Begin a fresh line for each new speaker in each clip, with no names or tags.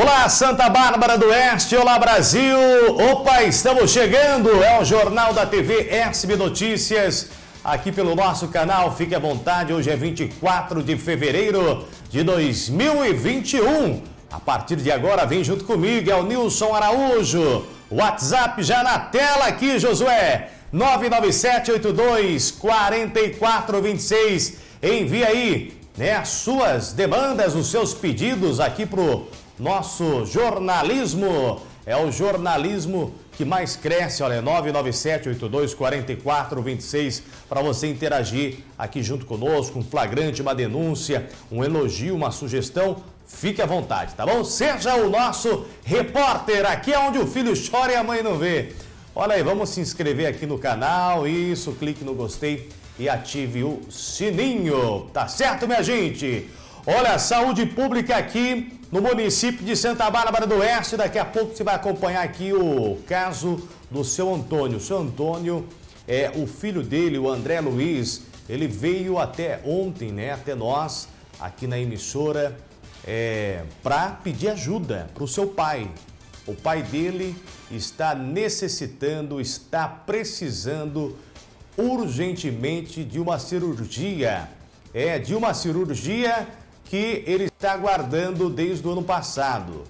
Olá, Santa Bárbara do Oeste, olá Brasil. Opa, estamos chegando. É o Jornal da TV SB Notícias, aqui pelo nosso canal. Fique à vontade, hoje é 24 de fevereiro de 2021. A partir de agora, vem junto comigo, é o Nilson Araújo. WhatsApp já na tela aqui, Josué. 997824426. Envie aí né, as suas demandas, os seus pedidos aqui pro nosso jornalismo. É o jornalismo que mais cresce, olha, 997-82-4426, para você interagir aqui junto conosco, um flagrante, uma denúncia, um elogio, uma sugestão, fique à vontade, tá bom? Seja o nosso repórter, aqui é onde o filho chora e a mãe não vê. Olha aí, vamos se inscrever aqui no canal, isso, clique no gostei e ative o sininho, tá certo, minha gente? Olha, saúde pública aqui no município de Santa Bárbara do Oeste. Daqui a pouco você vai acompanhar aqui o caso do seu Antônio. O seu Antônio, é, o filho dele, o André Luiz, ele veio até ontem, né, até nós, aqui na emissora, é, para pedir ajuda para o seu pai. O pai dele está necessitando, está precisando urgentemente de uma cirurgia. É, de uma cirurgia que ele está aguardando desde o ano passado.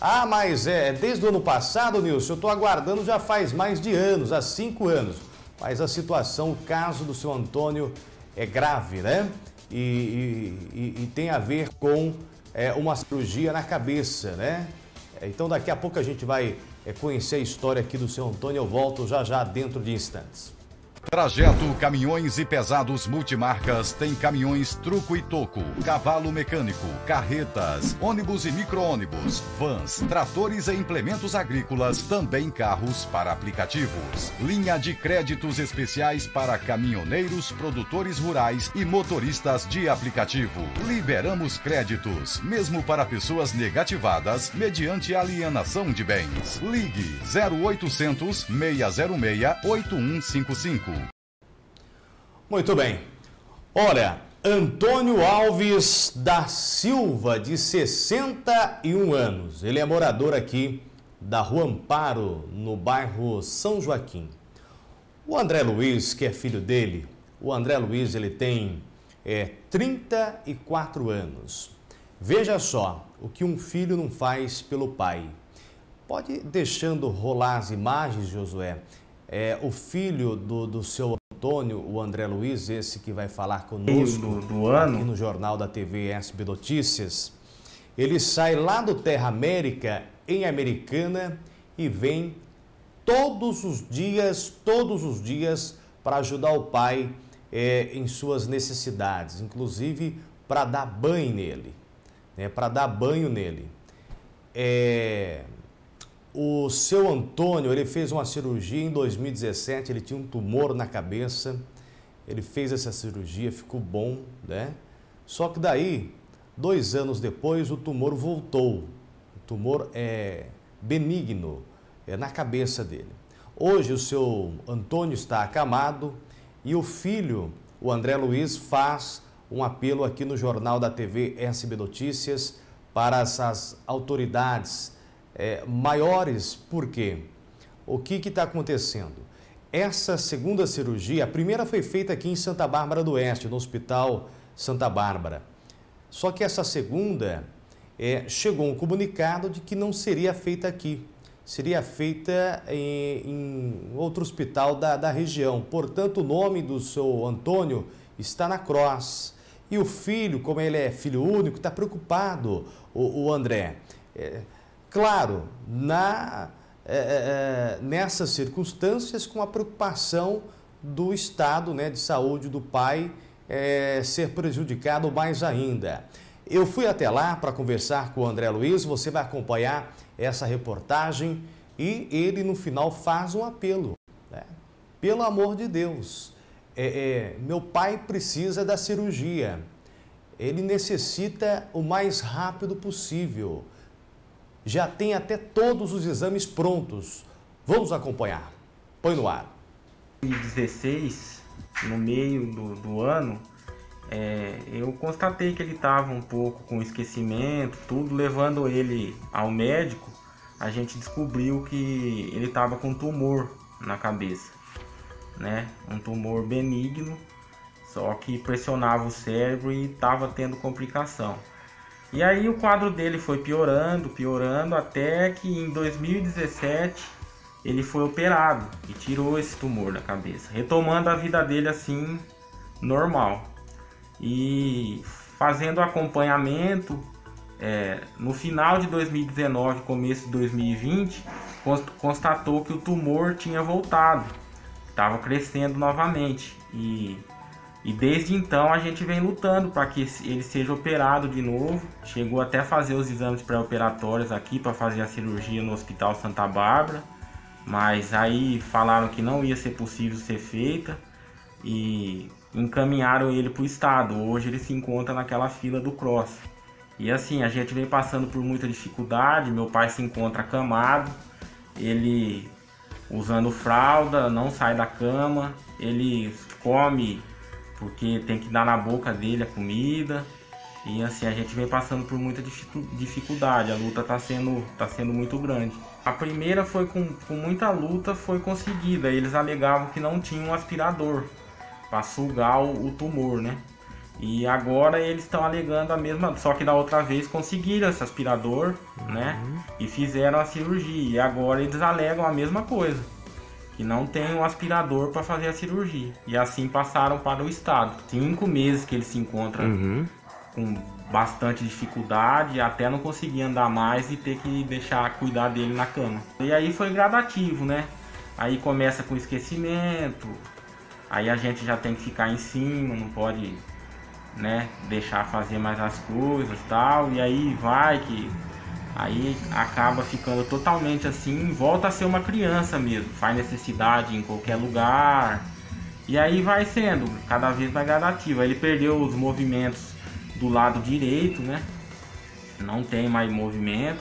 Ah, mas é desde o ano passado, Nilson, eu estou aguardando já faz mais de anos, há cinco anos. Mas a situação, o caso do seu Antônio é grave, né? E, e, e tem a ver com é, uma cirurgia na cabeça, né? Então daqui a pouco a gente vai é, conhecer a história aqui do seu Antônio. Eu volto já já dentro de instantes.
Trajeto Caminhões e Pesados Multimarcas tem caminhões truco e toco, cavalo mecânico, carretas, ônibus e micro-ônibus, vans, tratores e implementos agrícolas, também carros para aplicativos. Linha de créditos especiais para caminhoneiros, produtores rurais e motoristas de aplicativo. Liberamos créditos, mesmo para pessoas negativadas, mediante alienação de bens. Ligue 0800 606 8155.
Muito bem. Olha, Antônio Alves da Silva, de 61 anos. Ele é morador aqui da Rua Amparo, no bairro São Joaquim. O André Luiz, que é filho dele, o André Luiz, ele tem é, 34 anos. Veja só o que um filho não faz pelo pai. Pode deixando rolar as imagens, Josué. É, o filho do, do seu Antônio, o André Luiz, esse que vai falar conosco
do, do ano.
aqui no Jornal da TV SB Notícias. Ele sai lá do Terra América, em Americana, e vem todos os dias, todos os dias, para ajudar o pai é, em suas necessidades, inclusive para dar banho nele, né, para dar banho nele. É, o seu Antônio, ele fez uma cirurgia em 2017, ele tinha um tumor na cabeça. Ele fez essa cirurgia, ficou bom, né? Só que daí, dois anos depois, o tumor voltou. O tumor é benigno, é na cabeça dele. Hoje o seu Antônio está acamado e o filho, o André Luiz, faz um apelo aqui no jornal da TV SB Notícias para essas autoridades é, maiores, por quê? O que está acontecendo? Essa segunda cirurgia, a primeira foi feita aqui em Santa Bárbara do Oeste, no Hospital Santa Bárbara. Só que essa segunda, é, chegou um comunicado de que não seria feita aqui, seria feita em, em outro hospital da, da região. Portanto, o nome do seu Antônio está na Cross. E o filho, como ele é filho único, está preocupado, o, o André. É, Claro, na, é, é, é, nessas circunstâncias, com a preocupação do estado né, de saúde do pai é, ser prejudicado mais ainda. Eu fui até lá para conversar com o André Luiz, você vai acompanhar essa reportagem e ele no final faz um apelo. Né? Pelo amor de Deus, é, é, meu pai precisa da cirurgia, ele necessita o mais rápido possível já tem até todos os exames prontos. Vamos acompanhar. Põe no ar.
Em 2016, no meio do, do ano, é, eu constatei que ele estava um pouco com esquecimento, tudo, levando ele ao médico, a gente descobriu que ele estava com tumor na cabeça, né? Um tumor benigno, só que pressionava o cérebro e estava tendo complicação. E aí o quadro dele foi piorando, piorando, até que em 2017 ele foi operado e tirou esse tumor da cabeça, retomando a vida dele assim normal. E fazendo acompanhamento é, no final de 2019, começo de 2020, constatou que o tumor tinha voltado, estava crescendo novamente. E, e desde então a gente vem lutando para que ele seja operado de novo. Chegou até a fazer os exames pré-operatórios aqui para fazer a cirurgia no Hospital Santa Bárbara, mas aí falaram que não ia ser possível ser feita e encaminharam ele para o estado. Hoje ele se encontra naquela fila do cross. E assim, a gente vem passando por muita dificuldade. Meu pai se encontra acamado, ele usando fralda, não sai da cama, ele come porque tem que dar na boca dele a comida. E assim, a gente vem passando por muita dificuldade, a luta está sendo, tá sendo muito grande. A primeira foi com, com muita luta, foi conseguida. Eles alegavam que não tinha um aspirador para sugar o, o, tumor, né? E agora eles estão alegando a mesma, só que da outra vez conseguiram esse aspirador, uhum. né? E fizeram a cirurgia. E agora eles alegam a mesma coisa, que não tem um aspirador para fazer a cirurgia. E assim passaram para o estado. Cinco meses que ele se encontra uhum. com bastante dificuldade, até não conseguir andar mais e ter que deixar cuidar dele na cama. E aí foi gradativo, né? Aí começa com esquecimento, Aí a gente já tem que ficar em cima, não pode, né, deixar fazer mais as coisas tal. E aí vai que aí acaba ficando totalmente assim, volta a ser uma criança mesmo, faz necessidade em qualquer lugar. E aí vai sendo cada vez mais gradativo. Ele perdeu os movimentos do lado direito, né? Não tem mais movimento,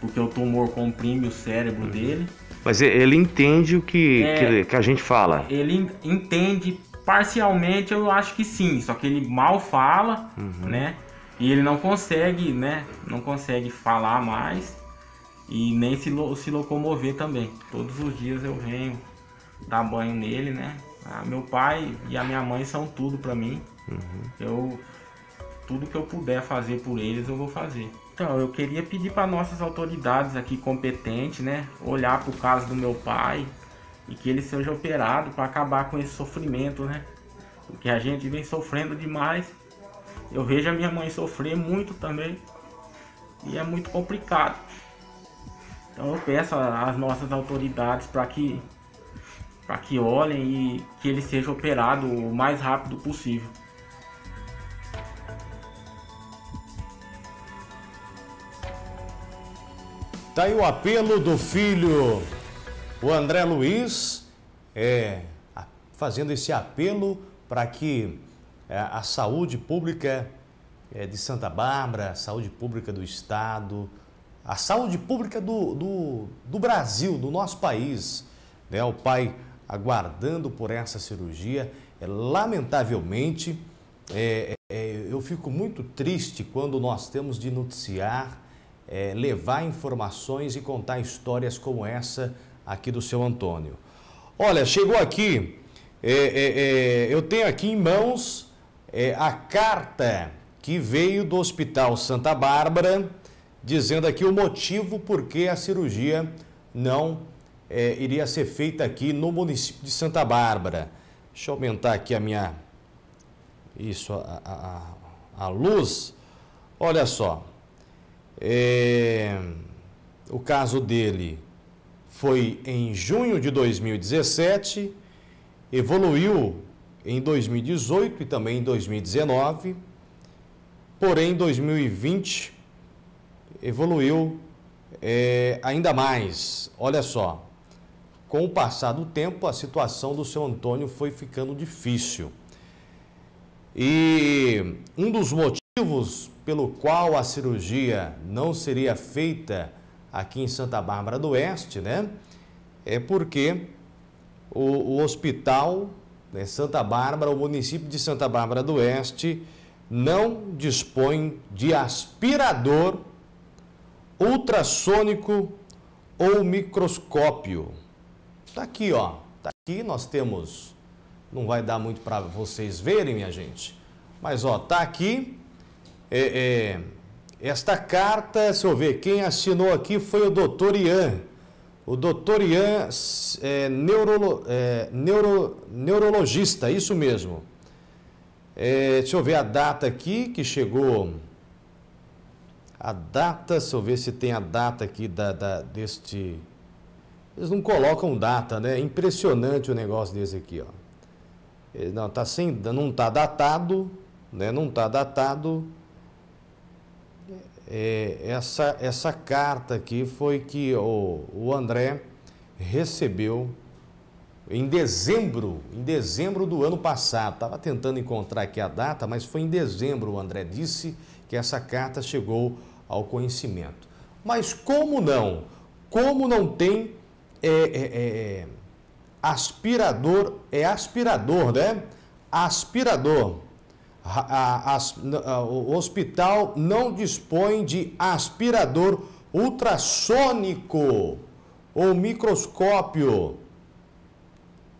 porque o tumor comprime o cérebro uhum. dele.
Mas ele entende o que, é, que, que, a gente fala.
Ele entende parcialmente, eu acho que sim, só que ele mal fala, uhum. né? E ele não consegue, né? Não consegue falar mais e nem se, se locomover também. Todos os dias eu venho dar banho nele, né? Ah, meu pai e a minha mãe são tudo para mim. Uhum. Eu tudo que eu puder fazer por eles eu vou fazer. Então, eu queria pedir para nossas autoridades aqui competentes, né, olhar para o caso do meu pai e que ele seja operado para acabar com esse sofrimento, né? Porque a gente vem sofrendo demais. Eu vejo a minha mãe sofrer muito também e é muito complicado. Então eu peço às nossas autoridades para que para que olhem e que ele seja operado o mais rápido possível.
Tá aí o apelo do filho, o André Luiz, é, fazendo esse apelo para que a saúde pública é, de Santa Bárbara, a saúde pública do Estado, a saúde pública do, do, do Brasil, do nosso país, né? o pai aguardando por essa cirurgia, é, lamentavelmente, é, é, eu fico muito triste quando nós temos de noticiar é, levar informações e contar histórias como essa aqui do seu Antônio. Olha, chegou aqui, é, é, é eu tenho aqui em mãos é, a carta que veio do Hospital Santa Bárbara, dizendo aqui o motivo por que a cirurgia não é, iria ser feita aqui no município de Santa Bárbara. Deixa eu aumentar aqui a minha. Isso, a, a, a luz. Olha só. É, o caso dele foi em junho de 2017, evoluiu em 2018 e também em 2019, porém em 2020 evoluiu é, ainda mais. Olha só, com o passar do tempo, a situação do seu Antônio foi ficando difícil. E um dos motivos pelo qual a cirurgia não seria feita aqui em Santa Bárbara do Oeste, né? É porque o, o hospital né, Santa Bárbara, o município de Santa Bárbara do Oeste não dispõe de aspirador ultrassônico ou microscópio. Tá aqui, ó. Tá aqui, nós temos. Não vai dar muito para vocês verem, minha gente. Mas, ó, tá aqui. É, é, esta carta, se eu ver, quem assinou aqui foi o doutor Ian. O doutor Ian é, neurolo, é, neuro, neurologista, isso mesmo. É, deixa eu ver a data aqui que chegou. A data, se eu ver se tem a data aqui da, da, deste. Eles não colocam data, né? Impressionante o negócio desse aqui, ó. Não, tá sem, não tá datado, né? Não tá datado. É, essa, essa carta aqui foi que o, o André recebeu em dezembro, em dezembro do ano passado. Estava tentando encontrar aqui a data, mas foi em dezembro, o André disse que essa carta chegou ao conhecimento. Mas como não? Como não tem é, é, é, aspirador, é aspirador, né? Aspirador. A, a, a, o hospital não dispõe de aspirador ultrassônico ou microscópio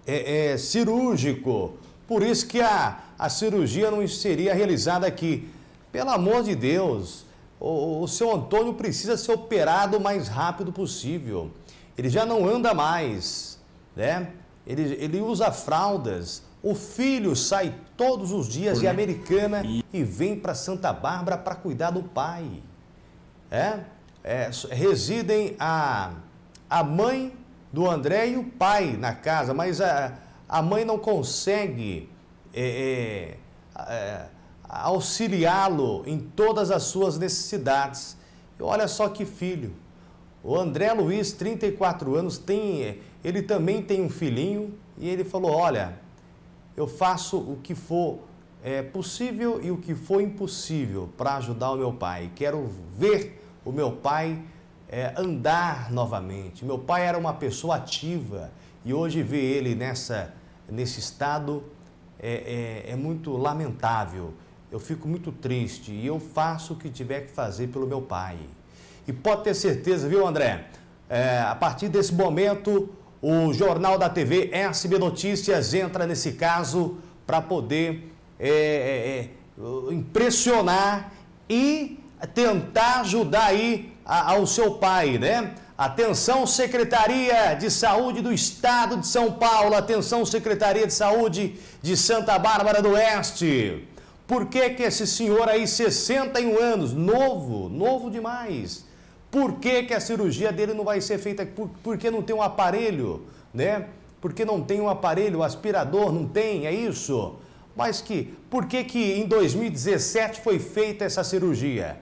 é, é, cirúrgico. Por isso que a, a cirurgia não seria realizada aqui. Pelo amor de Deus, o, o seu Antônio precisa ser operado o mais rápido possível. Ele já não anda mais, né? Ele, ele usa fraldas. O filho sai todos os dias de Americana e vem para Santa Bárbara para cuidar do pai. É? é? residem a, a mãe do André e o pai na casa, mas a, a mãe não consegue é, é, é auxiliá-lo em todas as suas necessidades. E olha só que filho. O André Luiz, 34 anos, tem, ele também tem um filhinho e ele falou: Olha, eu faço o que for é, possível e o que for impossível para ajudar o meu pai. Quero ver o meu pai é, andar novamente. Meu pai era uma pessoa ativa e hoje ver ele nessa, nesse estado é, é, é muito lamentável eu fico muito triste e eu faço o que tiver que fazer pelo meu pai. E pode ter certeza, viu, André? É, a partir desse momento, o Jornal da TV SB Notícias entra nesse caso para poder é, é, é, impressionar e tentar ajudar aí ao seu pai, né? Atenção, Secretaria de Saúde do Estado de São Paulo, atenção, Secretaria de Saúde de Santa Bárbara do Oeste. Por que, que esse senhor aí, 61 anos, novo, novo demais, por que, que a cirurgia dele não vai ser feita? Por, porque não tem um aparelho, né? Porque não tem um aparelho, aspirador, não tem, é isso? Mas que, por que que em 2017 foi feita essa cirurgia?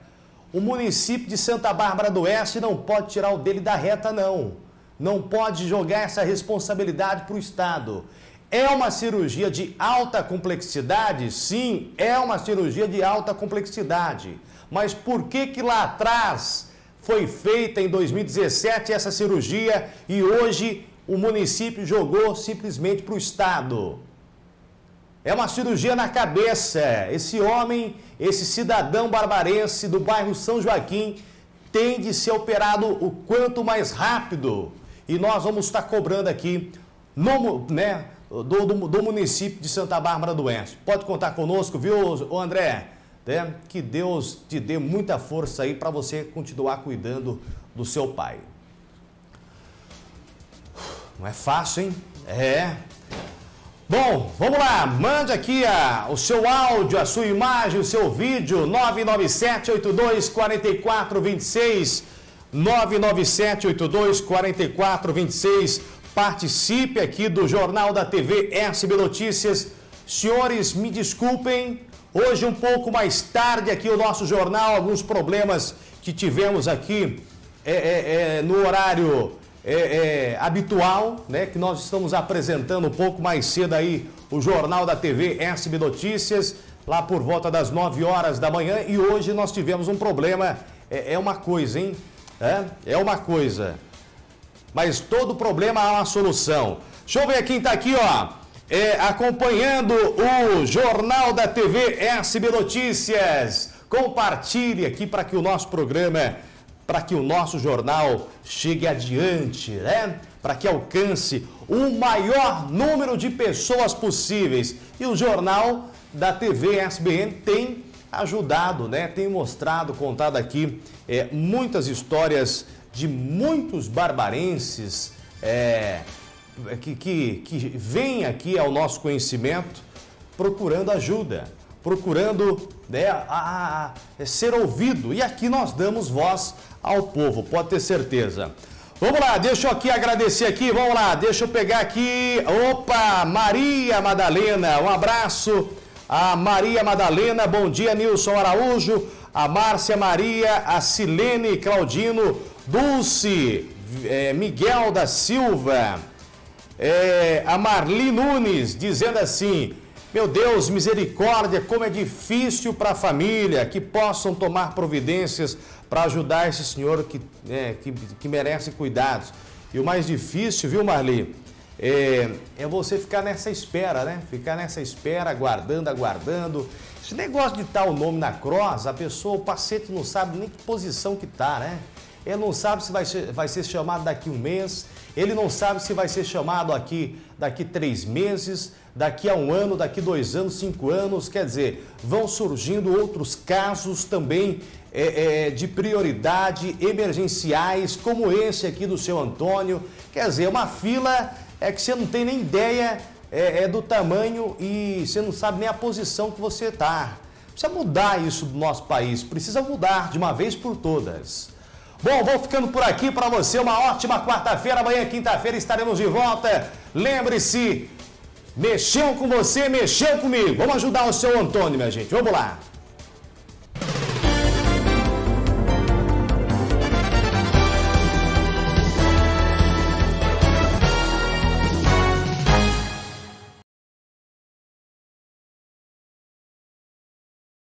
O município de Santa Bárbara do Oeste não pode tirar o dele da reta, não. Não pode jogar essa responsabilidade para o Estado. É uma cirurgia de alta complexidade? Sim, é uma cirurgia de alta complexidade. Mas por que que lá atrás foi feita em 2017 essa cirurgia e hoje o município jogou simplesmente para o Estado? É uma cirurgia na cabeça. Esse homem, esse cidadão barbarense do bairro São Joaquim tem de ser operado o quanto mais rápido. E nós vamos estar cobrando aqui, no, né, do, do, do, município de Santa Bárbara do Oeste. Pode contar conosco, viu, André? Né? Que Deus te dê muita força aí para você continuar cuidando do seu pai. Não é fácil, hein? É. Bom, vamos lá. Mande aqui a, o seu áudio, a sua imagem, o seu vídeo. 997 82 44 26 997 82 44 26 Participe aqui do Jornal da TV SB Notícias. Senhores, me desculpem, hoje um pouco mais tarde aqui o nosso jornal, alguns problemas que tivemos aqui é, é, é, no horário é, é, habitual, né? Que nós estamos apresentando um pouco mais cedo aí o Jornal da TV SB Notícias, lá por volta das 9 horas da manhã, e hoje nós tivemos um problema, é, é uma coisa, hein? É, uma coisa mas todo problema há uma solução. Deixa eu ver quem está aqui, ó. É, acompanhando o Jornal da TV SB Notícias. Compartilhe aqui para que o nosso programa, para que o nosso jornal chegue adiante, né? Para que alcance o maior número de pessoas possíveis. E o jornal da TV SBN tem ajudado, né? Tem mostrado, contado aqui é, muitas histórias de muitos barbarenses é, que, que, que vêm aqui ao nosso conhecimento procurando ajuda, procurando né, a, a, a ser ouvido. E aqui nós damos voz ao povo, pode ter certeza. Vamos lá, deixa eu aqui agradecer aqui, vamos lá, deixa eu pegar aqui, opa, Maria Madalena, um abraço a Maria Madalena, bom dia Nilson Araújo, a Márcia Maria, a Silene Claudino, Dulce, é, Miguel da Silva, é, a Marli Nunes, dizendo assim, meu Deus, misericórdia, como é difícil para a família que possam tomar providências para ajudar esse senhor que, é, que, que merece cuidados. E o mais difícil, viu, Marli, é, é, você ficar nessa espera, né? Ficar nessa espera, aguardando, aguardando. Esse negócio de estar o nome na cross, a pessoa, o paciente não sabe nem que posição que está, né? Ele não sabe se vai ser, vai ser chamado daqui um mês, ele não sabe se vai ser chamado aqui daqui três meses, daqui a um ano, daqui dois anos, cinco anos. Quer dizer, vão surgindo outros casos também é, é, de prioridade emergenciais, como esse aqui do seu Antônio. Quer dizer, uma fila é que você não tem nem ideia é, é do tamanho e você não sabe nem a posição que você está. Precisa mudar isso do nosso país, precisa mudar de uma vez por todas. Bom, vou ficando por aqui para você. Uma ótima quarta-feira. Amanhã, quinta-feira, estaremos de volta. Lembre-se, mexeu com você, mexeu comigo. Vamos ajudar o seu Antônio, minha gente. Vamos lá.